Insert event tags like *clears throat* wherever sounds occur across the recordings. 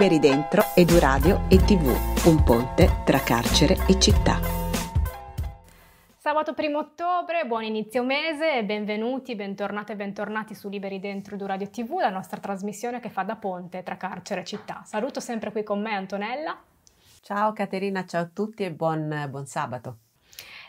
Liberi Dentro Eduradio e TV, un ponte tra carcere e città. Sabato 1 ottobre, buon inizio mese e benvenuti, bentornate e bentornati su Liberi Dentro Eduradio TV, la nostra trasmissione che fa da ponte tra carcere e città. Saluto sempre qui con me Antonella. Ciao Caterina, ciao a tutti e buon, buon sabato.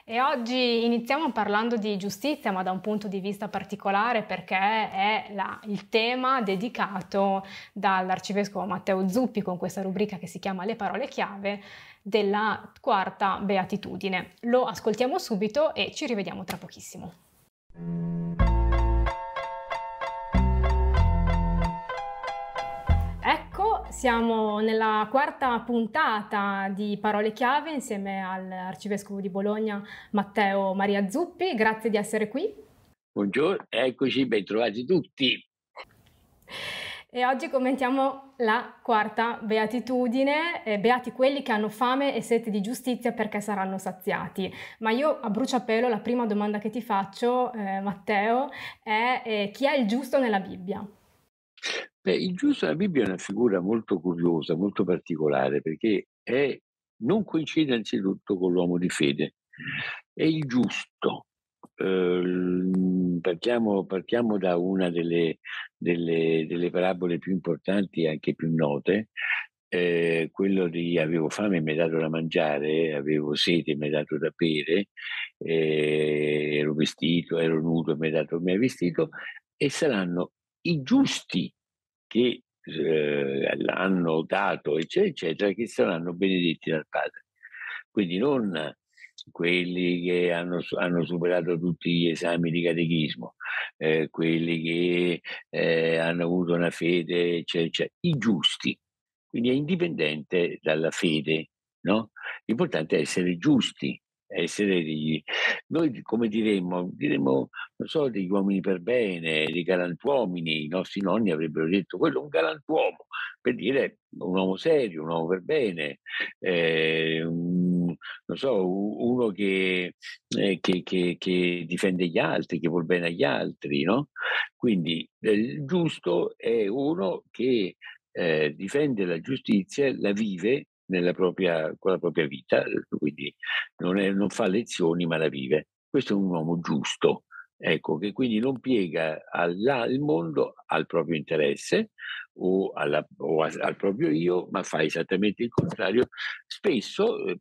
E oggi iniziamo parlando di giustizia, ma da un punto di vista particolare perché è la, il tema dedicato dall'arcivescovo Matteo Zuppi con questa rubrica che si chiama Le parole chiave della quarta beatitudine. Lo ascoltiamo subito e ci rivediamo tra pochissimo. Siamo nella quarta puntata di Parole Chiave insieme all'Arcivescovo di Bologna Matteo Maria Zuppi. Grazie di essere qui. Buongiorno, eccoci, ben trovati tutti. E oggi commentiamo la quarta beatitudine, eh, beati quelli che hanno fame e sete di giustizia perché saranno saziati. Ma io a bruciapelo la prima domanda che ti faccio, eh, Matteo, è eh, chi è il giusto nella Bibbia? Beh, il giusto nella Bibbia è una figura molto curiosa, molto particolare, perché è, non coincide anzitutto con l'uomo di fede. È il giusto. Eh, partiamo, partiamo, da una delle, delle, delle, parabole più importanti e anche più note, eh, quello di avevo fame e mi hai dato da mangiare, avevo sete e mi hai dato da bere, eh, ero vestito, ero nudo e mi hai dato mi hai vestito, e saranno i giusti che eh, l'hanno dato, eccetera, eccetera, che saranno benedetti dal Padre. Quindi non quelli che hanno, hanno superato tutti gli esami di catechismo, eh, quelli che eh, hanno avuto una fede, eccetera, eccetera, i giusti. Quindi è indipendente dalla fede, no? L'importante è essere giusti, essere degli... Noi come diremmo? Diremmo, non so, degli uomini per bene, dei galantuomini, i nostri nonni avrebbero detto quello è un galantuomo, per dire un uomo serio, un uomo per bene, eh, un, non so, uno che, eh, che, che, che, difende gli altri, che vuol bene agli altri, no? Quindi eh, il giusto è uno che eh, difende la giustizia, la vive propria, con la propria vita, quindi non, è, non, fa lezioni ma la vive. Questo è un uomo giusto, ecco, che quindi non piega alla, il mondo al proprio interesse o, alla, o a, al proprio io, ma fa esattamente il contrario. Spesso, eh,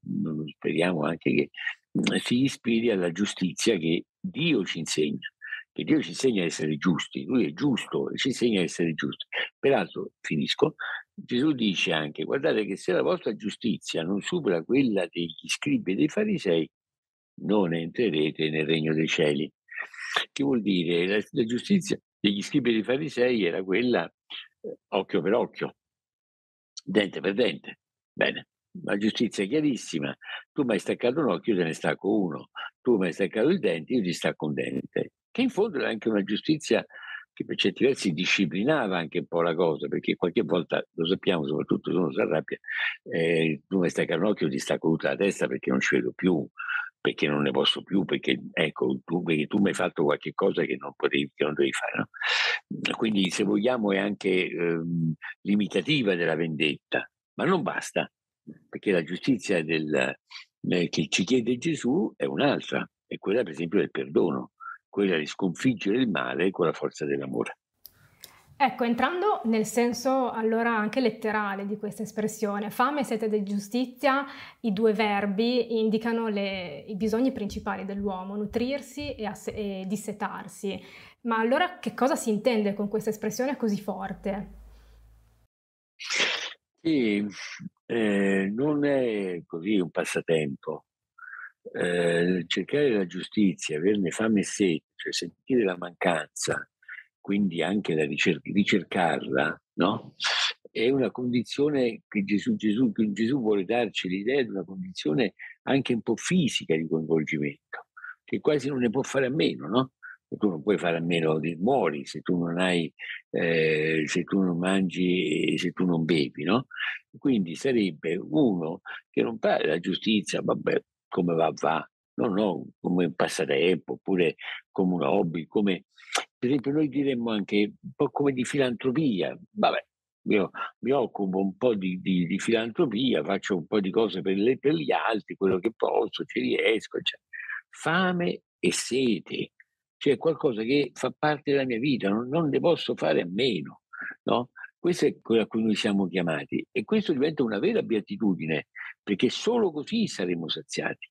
speriamo anche che mm, si ispiri alla giustizia che Dio ci insegna che Dio ci insegna a essere giusti, lui è giusto, ci insegna a essere giusti. Peraltro, finisco, Gesù dice anche, guardate che se la vostra giustizia non supera quella degli scribi e dei farisei, non entrerete nel regno dei cieli. Che vuol dire? La, la giustizia degli scribi e dei farisei era quella eh, occhio per occhio, dente per dente. Bene, la giustizia è chiarissima. Tu mi hai staccato un occhio, io te ne stacco uno. Tu mi hai staccato il dente, io ti stacco un dente. Che in fondo è anche una giustizia che per certi versi disciplinava anche un po' la cosa, perché qualche volta, lo sappiamo, soprattutto se uno si arrabbia, eh, tu mi stai carnocchio, ti stacco tutta la testa perché non ci vedo più, perché non ne posso più, perché, ecco, tu, perché tu mi hai fatto qualche cosa che non, potevi, che non dovevi fare. No? Quindi, se vogliamo, è anche ehm, limitativa della vendetta, ma non basta, perché la giustizia del, eh, che ci chiede Gesù è un'altra, è quella per esempio del perdono quella di sconfiggere il male con la forza dell'amore. Ecco, entrando nel senso allora anche letterale di questa espressione, fame e sete di giustizia, i due verbi indicano le, i bisogni principali dell'uomo, nutrirsi e, ass- e dissetarsi. Ma allora che cosa si intende con questa espressione così forte? Sì, eh, non è così un passatempo, eh, cercare la giustizia, averne fame e sete, cioè sentire la mancanza, quindi anche la ricer- ricercarla, no? È una condizione che Gesù, Gesù, che Gesù vuole darci l'idea di una condizione anche un po' fisica di coinvolgimento, che quasi non ne può fare a meno, no? tu non puoi fare a meno di muori se tu non hai, eh, se tu non mangi, se tu non bevi, no? Quindi sarebbe uno che non parla della giustizia, vabbè, come va va, no, no, come un passatempo, oppure come un hobby, come per esempio noi diremmo anche un po' come di filantropia, vabbè, io mi occupo un po' di, di, di, filantropia, faccio un po' di cose per, le, per, gli altri, quello che posso, ci riesco. Cioè. Fame e sete, cioè qualcosa che fa parte della mia vita, non, non ne posso fare a meno. No? Questo è quello a cui noi siamo chiamati e questo diventa una vera beatitudine, perché solo così saremo saziati.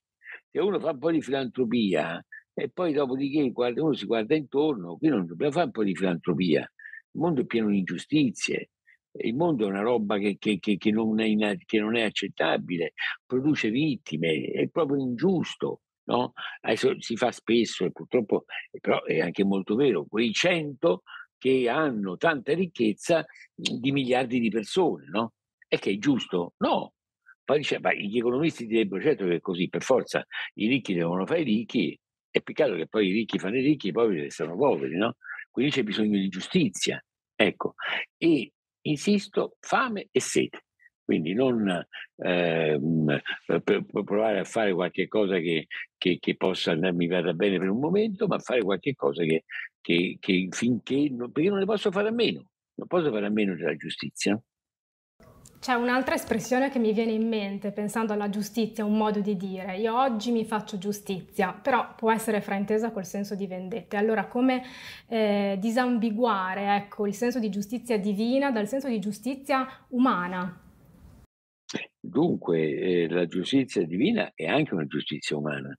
Se uno fa un po' di filantropia e poi dopodiché guarda, uno si guarda intorno, qui non dobbiamo fare un po' di filantropia, il mondo è pieno di ingiustizie, il mondo è una roba che, che, che, che non, è, che non è accettabile, produce vittime, è proprio ingiusto. No? Adesso si fa spesso e purtroppo, però è anche molto vero, quei 100 che hanno tanta ricchezza di miliardi di persone, no? E che è giusto? No. Poi dice, ma gli economisti direbbero certo che è così, per forza i ricchi devono fare i ricchi, è peccato che poi i ricchi fanno i ricchi e i poveri restano poveri, no? Quindi c'è bisogno di giustizia. Ecco, e insisto, fame e sete. Quindi non eh, provare a fare qualche cosa che, che, che possa andarmi vada bene per un momento, ma fare qualche cosa che, che, finché, perché non ne posso fare a meno, non posso fare a meno della giustizia. C'è un'altra espressione che mi viene in mente pensando alla giustizia, un modo di dire, io oggi mi faccio giustizia, però può essere fraintesa col senso di vendetta. Allora come eh, disambiguare ecco, il senso di giustizia divina dal senso di giustizia umana? Dunque, eh, la giustizia divina è anche una giustizia umana,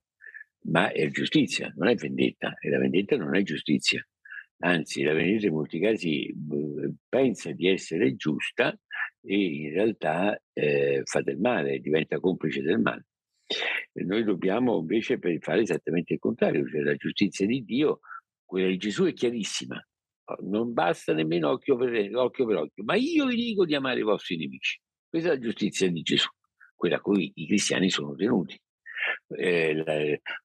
ma è giustizia, non è vendetta, e la vendetta non è giustizia. Anzi, la vendetta in molti casi pensa di essere giusta e in realtà eh, fa del male, diventa complice del male. E noi dobbiamo invece fare esattamente il contrario, cioè la giustizia di Dio, quella di Gesù è chiarissima, non basta nemmeno occhio per occhio, per occhio ma io vi dico di amare i vostri nemici. Questa è la giustizia di Gesù, quella a cui i cristiani sono tenuti. Eh, la,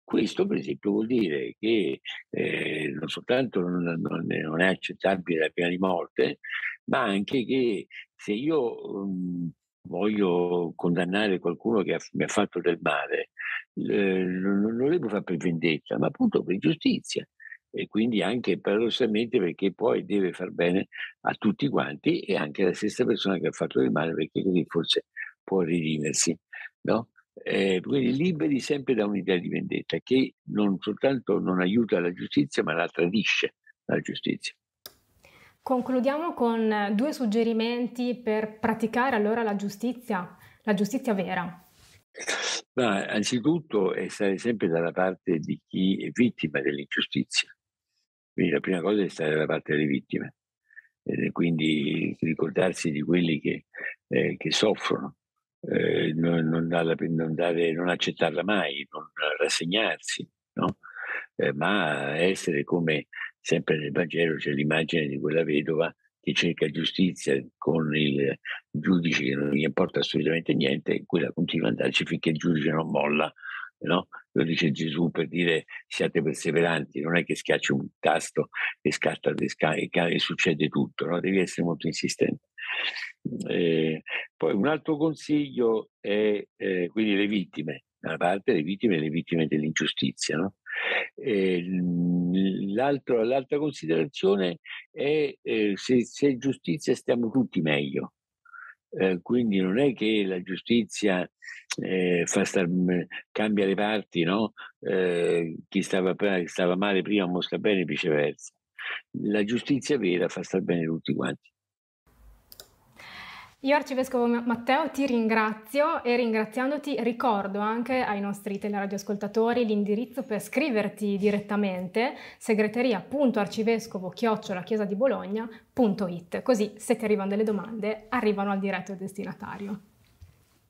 questo per esempio vuol dire che eh, non soltanto non, non, non, è accettabile la pena di morte, ma anche che se io um, voglio condannare qualcuno che ha, mi ha fatto del male, eh, non, lo devo fare per vendetta, ma appunto per giustizia e quindi anche paradossalmente perché poi deve far bene a tutti quanti e anche alla stessa persona che ha fatto del male perché così forse può redimersi. No? Eh, quindi liberi sempre da un'idea di vendetta che non soltanto non aiuta la giustizia ma la tradisce la giustizia. Concludiamo con due suggerimenti per praticare allora la giustizia, la giustizia vera. Ma anzitutto è stare sempre dalla parte di chi è vittima dell'ingiustizia. Quindi la prima cosa è stare dalla parte delle vittime, e quindi ricordarsi di quelli che, eh, che soffrono, eh, non, non, darla, non, dare, non, accettarla mai, non rassegnarsi, no? eh, ma essere come sempre nel Vangelo c'è l'immagine di quella vedova che cerca giustizia con il giudice che non gli importa assolutamente niente e quella continua ad andarci finché il giudice non molla. No? Lo dice Gesù per dire siate perseveranti, non è che schiacci un tasto e scatta e, e succede tutto, no? devi essere molto insistente. Eh, poi un altro consiglio è eh, quindi le vittime, da una parte le vittime e le vittime dell'ingiustizia. No? L'altra considerazione è eh, se, se giustizia stiamo tutti meglio. Eh, quindi non è che la giustizia eh, star, cambia le parti, no? eh, chi stava, stava male prima mostra bene e viceversa. La giustizia vera fa star bene tutti quanti. Io Arcivescovo Matteo ti ringrazio e ringraziandoti ricordo anche ai nostri teleradioascoltatori l'indirizzo per scriverti direttamente segreteria.arcivescovo chiocciola chiesa di Bologna.it così se ti arrivano delle domande arrivano al diretto destinatario.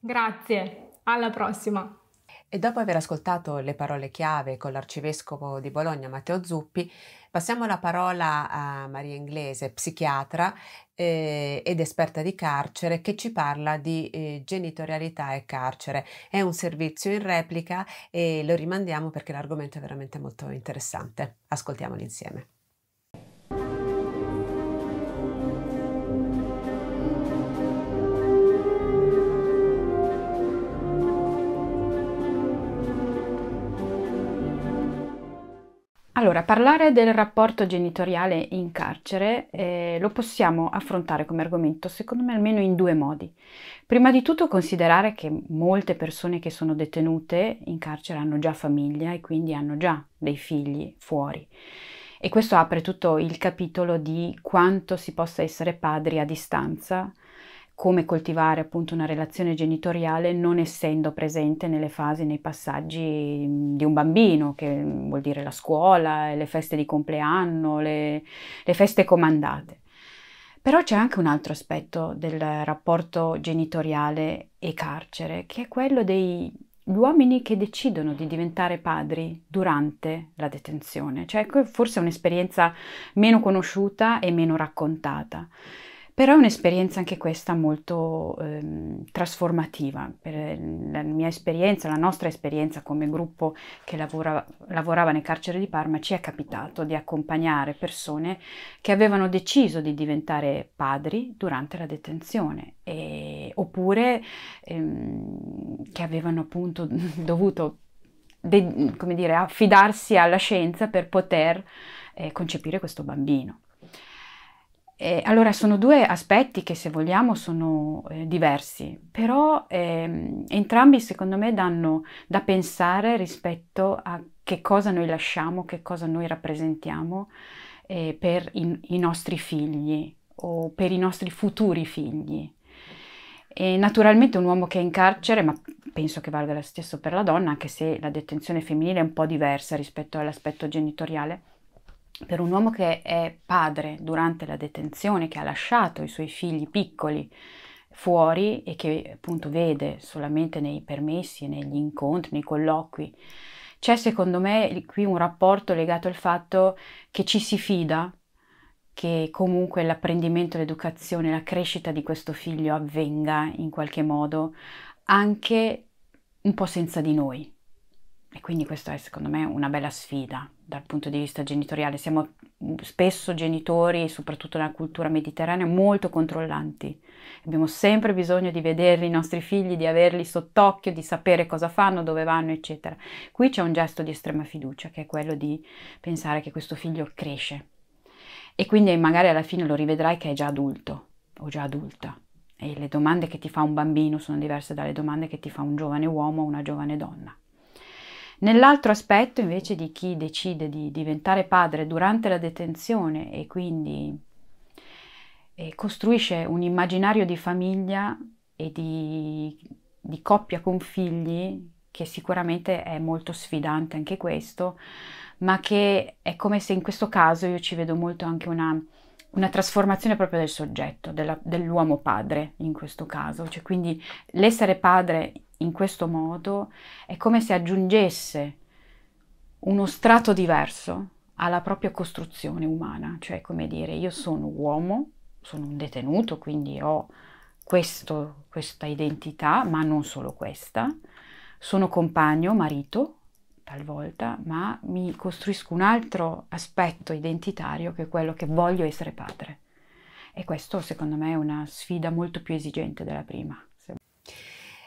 Grazie, alla prossima! E dopo aver ascoltato le parole chiave con l'arcivescovo di Bologna Matteo Zuppi, passiamo la parola a Maria Inglese, psichiatra eh, ed esperta di carcere, che ci parla di eh, genitorialità e carcere. È un servizio in replica e lo rimandiamo perché l'argomento è veramente molto interessante. Ascoltiamolo insieme. Allora, parlare del rapporto genitoriale in carcere eh, lo possiamo affrontare come argomento, secondo me, almeno in due modi. Prima di tutto considerare che molte persone che sono detenute in carcere hanno già famiglia e quindi hanno già dei figli fuori. E questo apre tutto il capitolo di quanto si possa essere padri a distanza, come coltivare appunto una relazione genitoriale non essendo presente nelle fasi, nei passaggi di un bambino, che vuol dire la scuola, le feste di compleanno, le, le feste comandate. Però c'è anche un altro aspetto del rapporto genitoriale e carcere, che è quello degli uomini che decidono di diventare padri durante la detenzione, cioè forse è un'esperienza meno conosciuta e meno raccontata. Però è un'esperienza anche questa molto ehm, trasformativa. Per la mia esperienza, la nostra esperienza come gruppo che lavora, lavorava nel carcere di Parma, ci è capitato di accompagnare persone che avevano deciso di diventare padri durante la detenzione, e, oppure ehm, che avevano appunto *laughs* dovuto de, come dire, affidarsi alla scienza per poter eh, concepire questo bambino. Eh, allora sono due aspetti che se vogliamo sono eh, diversi, però ehm, entrambi secondo me danno da pensare rispetto a che cosa noi lasciamo, che cosa noi rappresentiamo eh, per i, i, nostri figli o per i nostri futuri figli. E naturalmente un uomo che è in carcere, ma penso che valga lo stesso per la donna, anche se la detenzione femminile è un po' diversa rispetto all'aspetto genitoriale, per un uomo che è padre durante la detenzione, che ha lasciato i suoi figli piccoli fuori e che appunto vede solamente nei permessi, negli incontri, nei colloqui, c'è secondo me qui un rapporto legato al fatto che ci si fida, che comunque l'apprendimento, l'educazione, la crescita di questo figlio avvenga in qualche modo anche un po' senza di noi. E quindi questa è secondo me una bella sfida dal punto di vista genitoriale. Siamo spesso genitori, soprattutto nella cultura mediterranea, molto controllanti. Abbiamo sempre bisogno di vedere i nostri figli, di averli sott'occhio, di sapere cosa fanno, dove vanno, eccetera. Qui c'è un gesto di estrema fiducia, che è quello di pensare che questo figlio cresce. E quindi magari alla fine lo rivedrai che è già adulto o già adulta. E le domande che ti fa un bambino sono diverse dalle domande che ti fa un giovane uomo o una giovane donna. Nell'altro aspetto invece di chi decide di diventare padre durante la detenzione e quindi e costruisce un immaginario di famiglia e di, di coppia con figli che sicuramente è molto sfidante anche questo, ma che è come se in questo caso io ci vedo molto anche una, una trasformazione proprio del soggetto, della, dell'uomo padre in questo caso, cioè quindi l'essere padre in questo modo è come se aggiungesse uno strato diverso alla propria costruzione umana, cioè come dire io sono uomo, sono un detenuto, quindi ho questo, questa identità, ma non solo questa, sono compagno, marito talvolta, ma mi costruisco un altro aspetto identitario che è quello che voglio essere padre. E questo secondo me è una sfida molto più esigente della prima.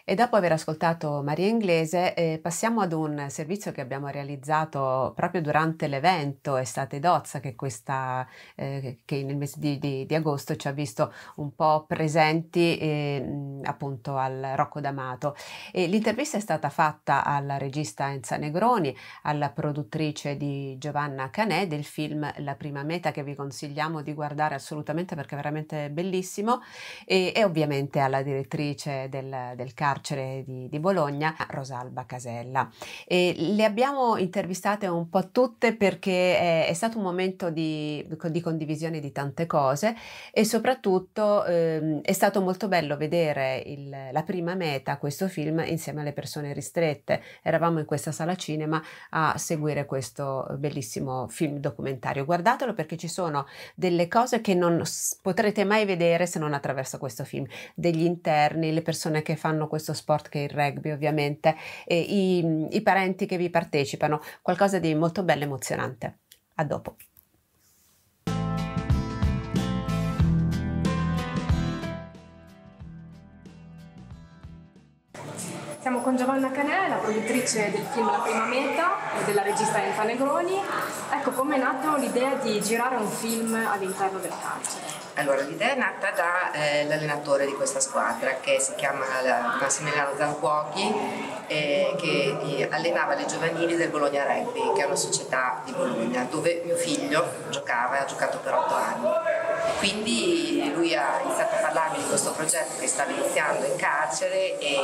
E dopo aver ascoltato Maria Inglese, eh, passiamo ad un servizio che abbiamo realizzato proprio durante l'evento Estate Dozza, che, questa, eh, che nel mese di, di, di, agosto ci ha visto un po' presenti eh, appunto al Rocco D'Amato. E l'intervista è stata fatta alla regista Enza Negroni, alla produttrice di Giovanna Canè del film La prima meta che vi consigliamo di guardare assolutamente perché è veramente bellissimo e, e ovviamente alla direttrice del, del carcere carcere di, di Bologna, Rosalba Casella. E le abbiamo intervistate un po' tutte perché è, è stato un momento di, di, condivisione di tante cose e soprattutto eh, è stato molto bello vedere il, la prima meta, questo film, insieme alle persone ristrette. Eravamo in questa sala cinema a seguire questo bellissimo film documentario. Guardatelo perché ci sono delle cose che non potrete mai vedere se non attraverso questo film, degli interni, le persone che fanno questo questo sport che è il rugby ovviamente, e i, i parenti che vi partecipano, qualcosa di molto bello e emozionante. A dopo. Siamo con Giovanna Canè, la produttrice del film La prima meta e della regista Enfa Negroni. Ecco, come è nata l'idea di girare un film all'interno del carcere? Allora, l'idea è nata dall'allenatore eh, di questa squadra che si chiama Massimiliano Zancuochi eh, che allenava le giovanili del Bologna Rugby, che è una società di Bologna, dove mio figlio giocava e ha giocato per otto anni. Quindi lui ha iniziato a parlarmi di questo progetto che stava iniziando in carcere e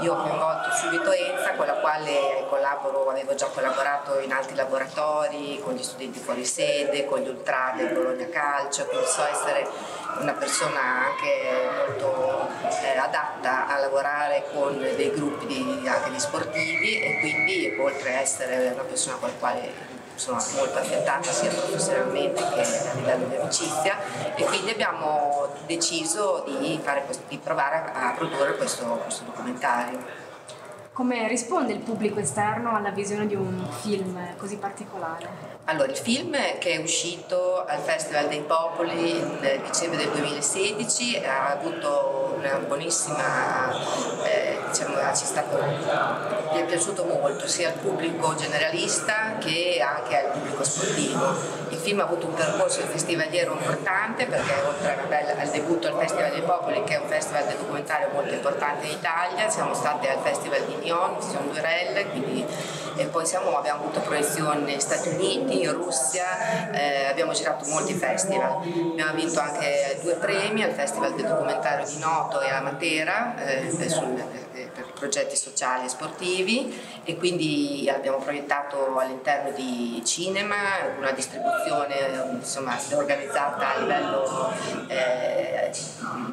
io ho coinvolto subito Enza con la quale collaboro, avevo già collaborato in altri laboratori, con gli studenti fuori sede, con gli ultra del Bologna Calcio, quindi so essere una persona anche molto eh, adatta a lavorare con dei gruppi di, anche di sportivi e quindi oltre a essere una persona con la quale sono molto affiatata sia professionalmente che a livello di amicizia e quindi abbiamo deciso di, questo, di provare a, produrre questo, questo documentario. Come risponde il pubblico esterno alla visione di un film così particolare? Allora, il film che è uscito al Festival dei Popoli nel dicembre del 2016 ha avuto una buonissima, eh, diciamo, ci è, stato, è piaciuto molto sia al pubblico generalista che anche al pubblico sportivo. Il film ha avuto un percorso festivaliero importante perché oltre bella, al debutto al Festival dei Popoli, che è un festival del documentario molto importante in Italia, siamo stati al Festival di Nyon, Sion Durelle, quindi, e poi siamo, abbiamo avuto proiezioni negli Stati Uniti, in Russia, eh, abbiamo girato molti festival, abbiamo vinto anche due premi al Festival del documentario di Noto e a Matera eh, sul, progetti sociali e sportivi e quindi abbiamo proiettato all'interno di cinema una distribuzione insomma, organizzata a livello eh,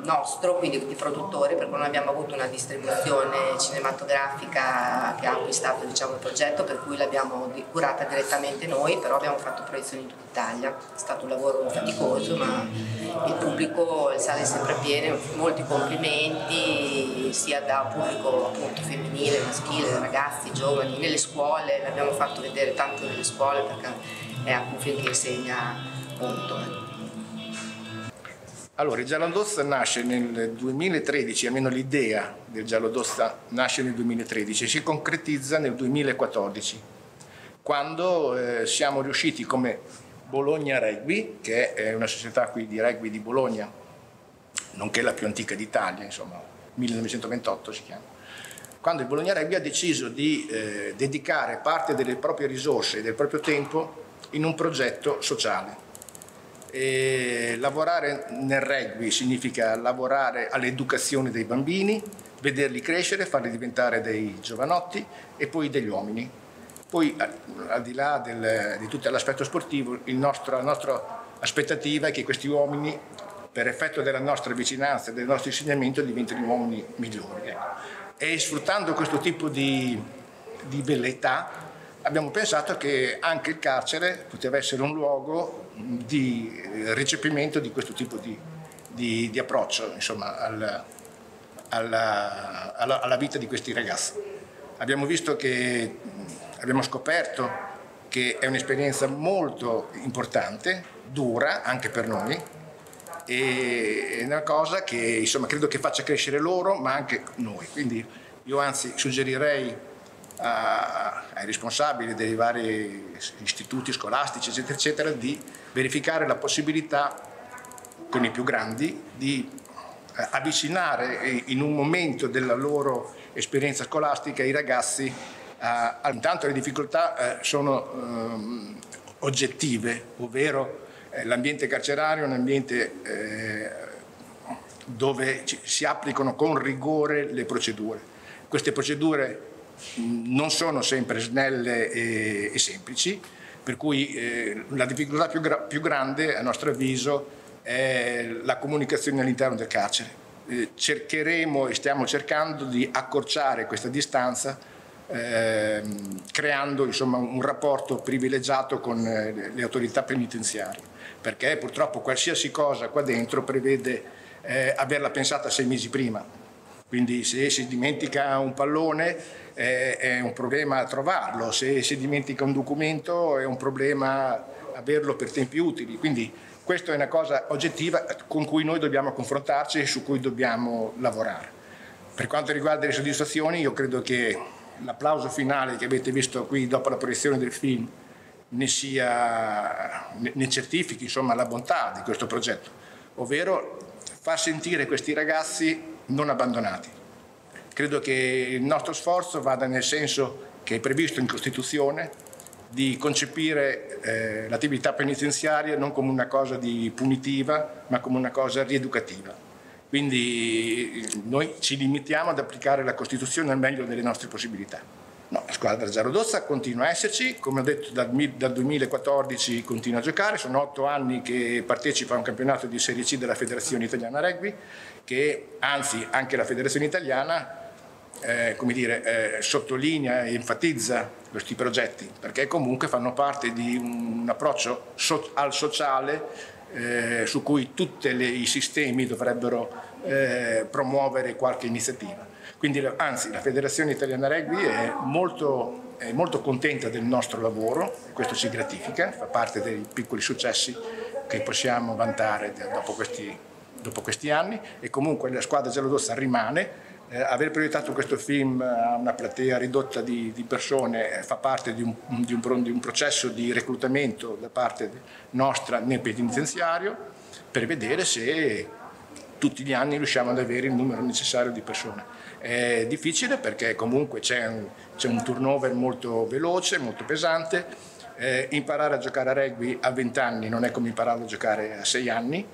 nostro, quindi di produttori, perché non abbiamo avuto una distribuzione cinematografica che ha acquistato diciamo, il progetto, per cui l'abbiamo curata direttamente noi, però abbiamo fatto proiezioni in tutta Italia. È stato un lavoro faticoso, ma il pubblico sale sempre pieno, molti complimenti sia da pubblico appunto femminile, maschile, ragazzi, giovani, nelle scuole, l'abbiamo fatto vedere tanto nelle scuole perché è un film che insegna molto. Allora, il Giallo d'Ossa nasce nel 2013, almeno l'idea del Giallo d'Ossa nasce nel 2013 e si concretizza nel 2014, quando eh, siamo riusciti come Bologna Rugby, che è una società qui di rugby di Bologna, nonché la più antica d'Italia, insomma, 1928 si chiama, quando il Bologna Rugby ha deciso di eh, dedicare parte delle proprie risorse e del proprio tempo in un progetto sociale e lavorare nel rugby significa lavorare all'educazione dei bambini, vederli crescere, farli diventare dei giovanotti e poi degli uomini. Poi al di là del, di tutto l'aspetto sportivo, nostro, la nostra aspettativa è che questi uomini, per effetto della nostra vicinanza e del nostro insegnamento, diventino uomini migliori. E sfruttando questo tipo di, di velleità, abbiamo pensato che anche il carcere poteva essere un luogo di recepimento di questo tipo di, di, di approccio insomma, al, alla, alla, alla, vita di questi ragazzi. Abbiamo visto che, abbiamo scoperto che è un'esperienza molto importante, dura anche per noi, e è una cosa che insomma, credo che faccia crescere loro ma anche noi. Quindi io anzi suggerirei a, ai responsabili dei vari istituti scolastici, eccetera, eccetera, di verificare la possibilità con i più grandi di eh, avvicinare in un momento della loro esperienza scolastica i ragazzi a, intanto le difficoltà eh, sono eh, oggettive, ovvero l'ambiente carcerario è un ambiente eh, dove si applicano con rigore le procedure. Queste procedure non sono sempre snelle e, semplici, per cui eh, la difficoltà più, gra- più, grande, a nostro avviso, è la comunicazione all'interno del carcere. Eh, cercheremo e stiamo cercando di accorciare questa distanza eh, creando insomma, un rapporto privilegiato con eh, le autorità penitenziarie, perché purtroppo qualsiasi cosa qua dentro prevede eh, averla pensata sei mesi prima. Quindi se si dimentica un pallone è, è un problema trovarlo, se si dimentica un documento è un problema averlo per tempi utili. Quindi questa è una cosa oggettiva con cui noi dobbiamo confrontarci e su cui dobbiamo lavorare. Per quanto riguarda le soddisfazioni, io credo che l'applauso finale che avete visto qui dopo la proiezione del film ne, sia, ne certifichi insomma, la bontà di questo progetto, ovvero far sentire questi ragazzi non abbandonati. Credo che il nostro sforzo vada nel senso che è previsto in Costituzione di concepire eh, l'attività penitenziaria non come una cosa di punitiva, ma come una cosa rieducativa. Quindi noi ci limitiamo ad applicare la Costituzione al meglio delle nostre possibilità. No, la squadra Giarodozza continua a esserci, come ho detto dal, dal 2014 continua a giocare, sono otto anni che partecipa a un campionato di Serie C della Federazione Italiana Rugby, che anzi anche la Federazione Italiana eh, come dire, eh, sottolinea e enfatizza questi progetti, perché comunque fanno parte di un approccio so- al sociale eh, su cui tutti i sistemi dovrebbero eh, promuovere qualche iniziativa. Quindi, anzi, la Federazione Italiana Rugby è molto, è molto contenta del nostro lavoro, questo ci gratifica, fa parte dei piccoli successi che possiamo vantare dopo questi, dopo questi anni e comunque la squadra giallorossa rimane eh, aver proiettato questo film a una platea ridotta di, di persone fa parte di un, di, un, di un, processo di reclutamento da parte nostra nel penitenziario per vedere se tutti gli anni riusciamo ad avere il numero necessario di persone. È difficile perché comunque c'è un, un turnover molto veloce, molto pesante. Eh, imparare a giocare a rugby a 20 anni non è come imparare a giocare a 6 anni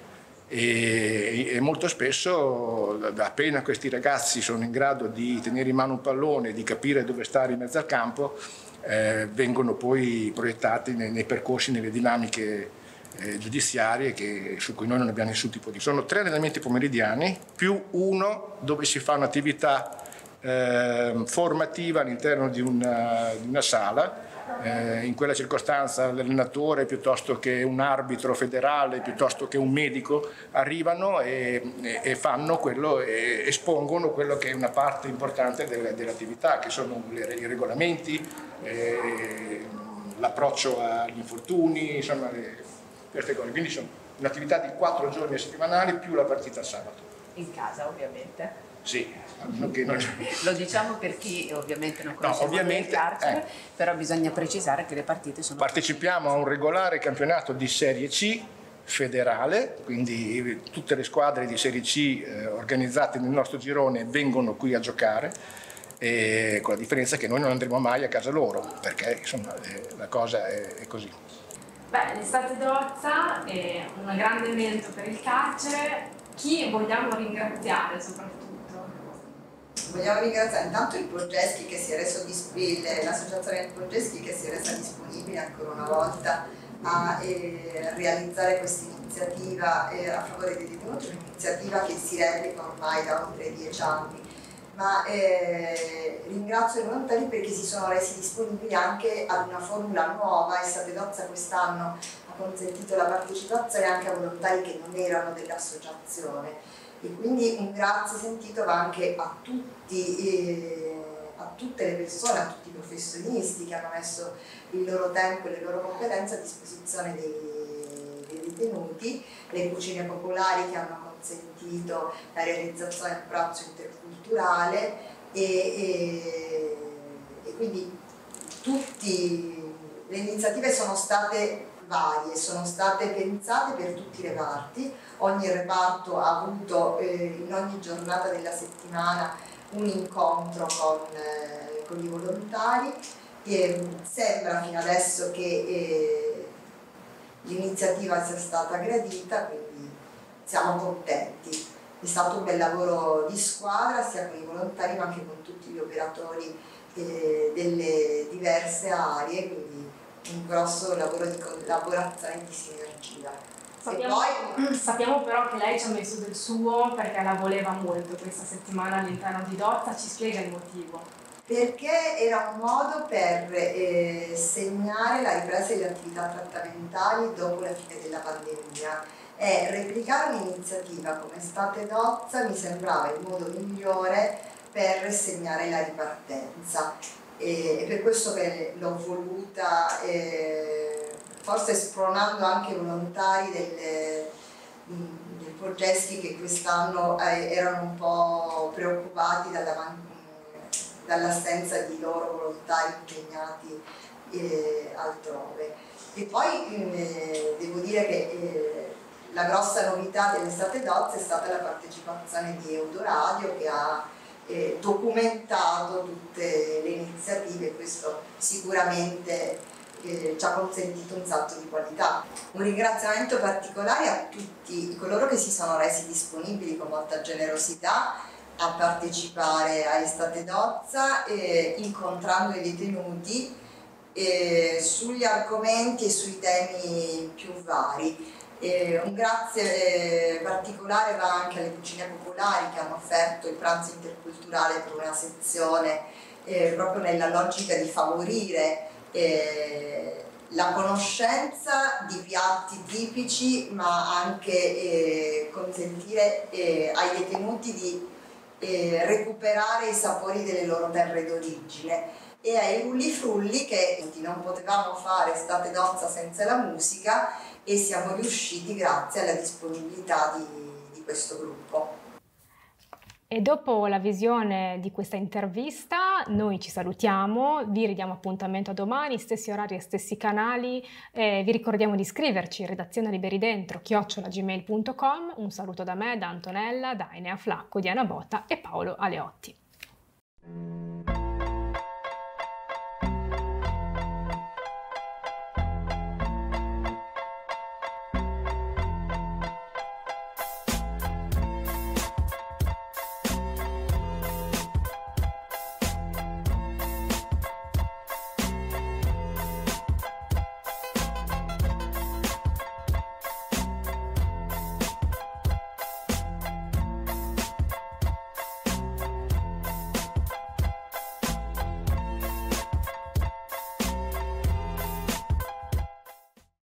e, e, molto spesso appena questi ragazzi sono in grado di tenere in mano un pallone, di capire dove stare in mezzo al campo, eh, vengono poi proiettati nei, nei percorsi, nelle dinamiche eh, giudiziarie che, su cui noi non abbiamo nessun tipo di... Sono tre allenamenti pomeridiani più uno dove si fa un'attività eh, formativa all'interno di una, di una sala eh, in quella circostanza l'allenatore piuttosto che un arbitro federale, piuttosto che un medico, arrivano e, e, e fanno quello, e espongono quello che è una parte importante del, dell'attività, che sono le, i regolamenti, eh, l'approccio agli infortuni, insomma le, queste cose. Quindi sono un'attività di quattro giorni settimanali più la partita sabato. In casa ovviamente. Sì, non... lo diciamo per chi ovviamente non conosce no, ovviamente, il carcere, eh. però bisogna precisare che le partite sono... Partecipiamo a un regolare campionato di Serie C federale, quindi tutte le squadre di Serie C eh, organizzate nel nostro girone vengono qui a giocare, e con la differenza che noi non andremo mai a casa loro, perché insomma eh, la cosa è, è così. Beh, l'estate d'Ozza è un grande evento per il carcere, chi vogliamo ringraziare soprattutto? Vogliamo ringraziare intanto il Progeschi che si è reso l'associazione del che si è resa disponibile ancora una volta a eh, realizzare questa iniziativa eh, a favore dei detenuti, un'iniziativa che si replica ormai da oltre dieci anni. Ma eh, ringrazio i volontari perché si sono resi disponibili anche ad una formula nuova, Estate d'Ozza quest'anno ha consentito la partecipazione anche a volontari che non erano dell'associazione e quindi un grazie sentito va anche a tutti, eh, a tutte le persone, a tutti i professionisti che hanno messo il loro tempo e le loro competenze a disposizione dei, dei detenuti, le cucine popolari che hanno consentito la realizzazione del braccio interculturale e, e, e quindi tutte le iniziative sono state varie, sono state pensate per tutti i reparti, ogni reparto ha avuto eh, in ogni giornata della settimana un incontro con, eh, con i volontari e mm, sembra fino adesso che eh, l'iniziativa sia stata gradita, quindi siamo contenti. È stato un bel lavoro di squadra sia con i volontari ma anche con tutti gli operatori eh, delle diverse aree, quindi un grosso lavoro di collaborazione e di sinergia. Sappiamo, poi... *clears throat* sappiamo, però che lei ci ha messo del suo perché la voleva molto questa settimana all'interno di Dozza, ci spiega il motivo? Perché era un modo per eh, segnare la ripresa delle attività trattamentali dopo la fine della pandemia e replicare un'iniziativa come Estate Dozza mi sembrava il modo migliore per segnare la ripartenza e, per questo che l'ho voluta, eh, forse spronando anche volontari del, del Poggeschi che quest'anno eh, erano un po' preoccupati dalla, dall'assenza di loro volontari impegnati eh, altrove. E poi eh, devo dire che eh, la grossa novità dell'estate d'Oz è stata la partecipazione di Eudoradio che ha eh, documentato tutte le iniziative, questo sicuramente eh, ci ha consentito un salto di qualità. Un ringraziamento particolare a tutti coloro che si sono resi disponibili con molta generosità a partecipare a Estate d'Ozza, eh, incontrando i detenuti eh, sugli argomenti e sui temi più vari. Eh, un grazie particolare va anche alle cucine popolari che hanno offerto il pranzo interculturale per una sezione eh, proprio nella logica di favorire eh, la conoscenza di piatti tipici ma anche eh, consentire eh, ai detenuti di eh, recuperare i sapori delle loro terre d'origine e ai rulli frulli che non potevamo fare estate d'ozza senza la musica e siamo riusciti grazie alla disponibilità di, di questo gruppo. E dopo la visione di questa intervista noi ci salutiamo, vi ridiamo appuntamento a domani, stessi orari e stessi canali, eh, vi ricordiamo di iscriverci redazione liberi dentro chiocciolagmail.com, un saluto da me, da Antonella, da Enea Flacco, Diana Botta e Paolo Aleotti.